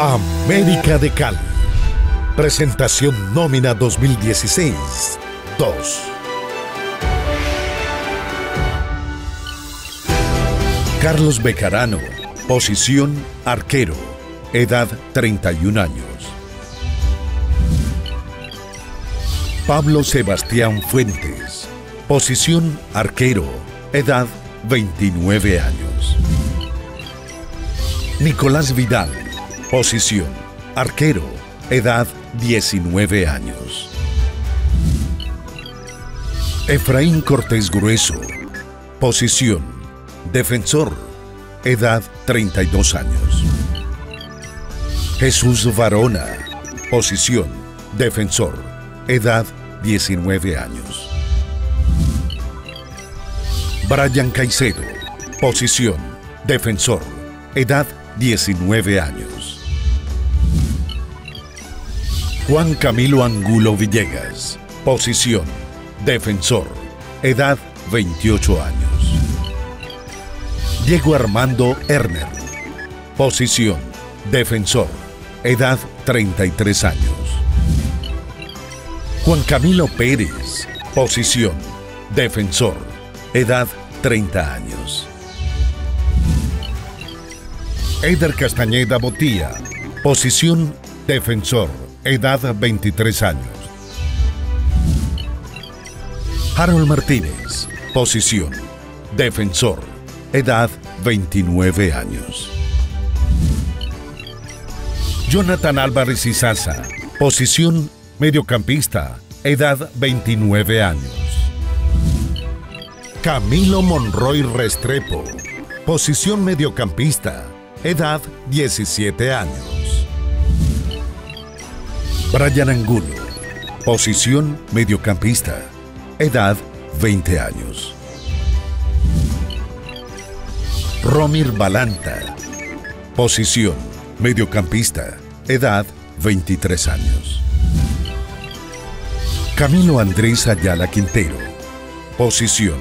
América de Cali. Presentación nómina 2016. 2. Carlos Becarano. Posición arquero. Edad 31 años. Pablo Sebastián Fuentes. Posición arquero. Edad 29 años. Nicolás Vidal. Posición arquero. Edad 19 años. Efraín Cortés Grueso. Posición defensor. Edad 32 años. Jesús Varona. Posición defensor. Edad 19 años. Brian Caicedo. Posición defensor. Edad 19 años. Juan Camilo Angulo Villegas. Posición defensor. Edad 28 años. Diego Armando Erner. Posición defensor. Edad 33 años. Juan Camilo Pérez. Posición defensor. Edad 30 años. Eider Castañeda Botía. Posición defensor. Edad 23 años. Harold Martínez. Posición defensor. Edad 29 años. Jonathan Álvarez Izaza. Posición mediocampista. Edad 29 años. Camilo Monroy Restrepo. Posición mediocampista. Edad 17 años. Brian Angulo. Posición mediocampista. Edad 20 años. Romir Balanta. Posición mediocampista. Edad 23 años. Camilo Andrés Ayala Quintero. Posición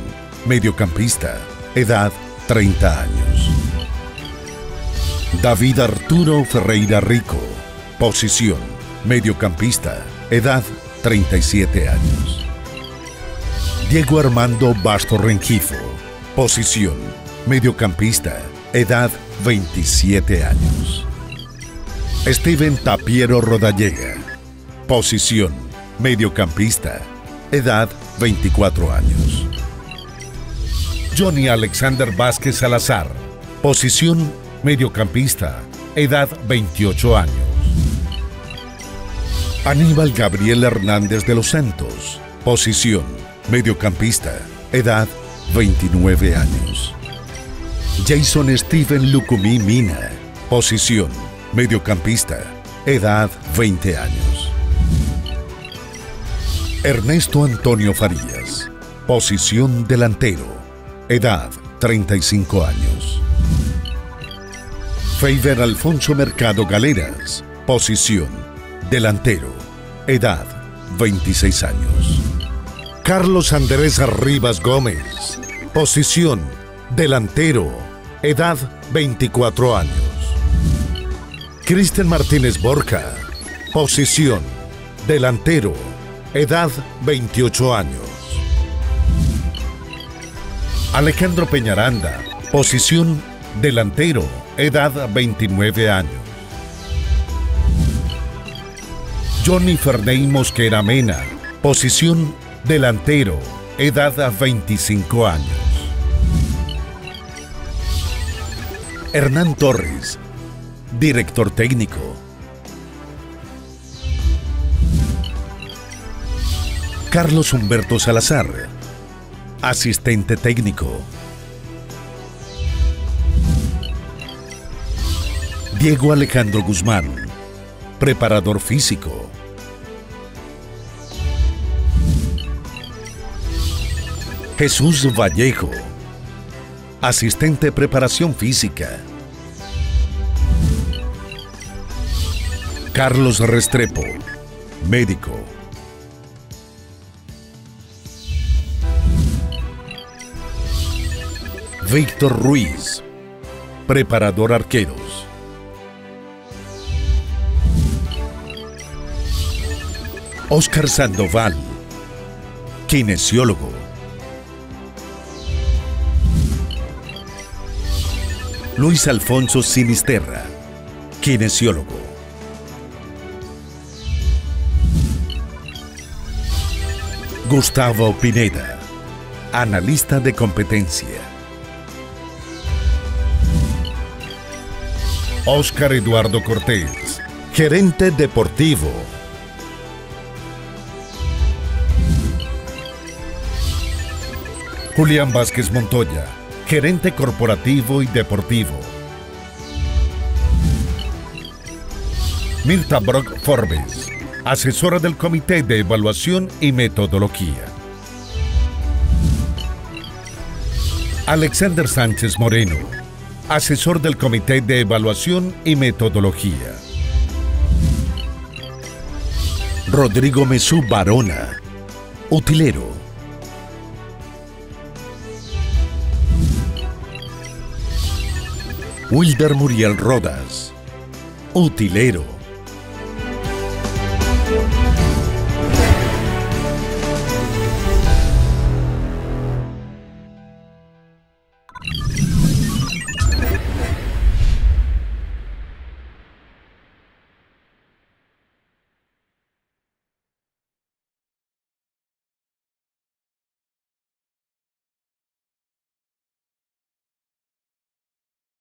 mediocampista. Edad 30 años. David Arturo Ferreira Rico. Posición mediocampista. Edad 37 años. Diego Armando Basto Rengifo. Posición mediocampista. Edad 27 años. Steven Tapiero Rodallega. Posición mediocampista. Edad 24 años. Johnny Alexander Vázquez Salazar. Posición mediocampista. Edad 28 años. Aníbal Gabriel Hernández de los Santos. Posición mediocampista. Edad 29 años. Jason Steven Lucumí Mina. Posición mediocampista. Edad 20 años. Ernesto Antonio Farías. Posición delantero. Edad 35 años. Feiber Alfonso Mercado Galeras. Posición delantero. Edad 26 años. Carlos Andrés Rivas Gómez. Posición delantero. Edad 24 años. Cristian Martínez Borja. Posición delantero. Edad 28 años. Alejandro Peñaranda. Posición delantero. Edad 29 años. Johnny Ferney Mosquera Mena. Posición delantero. Edad 25 años. Hernán Torres. Director técnico. Carlos Humberto Salazar. Asistente técnico. Diego Alejandro Guzmán. Preparador físico. Jesús Vallejo, asistente preparación física. Carlos Restrepo, médico. Víctor Ruiz, preparador arqueros. Oscar Sandoval, kinesiólogo. Luis Alfonso Sinisterra, kinesiólogo. Gustavo Pineda, analista de competencia. Oscar Eduardo Cortés, gerente deportivo. Julián Vázquez Montoya, gerente corporativo y deportivo. Mirta Brock Forbes, asesora del Comité de Evaluación y Metodología. Alexander Sánchez Moreno, asesor del Comité de Evaluación y Metodología. Rodrigo Mesú Barona, utilero. Wilder Muriel Rodas, utilero.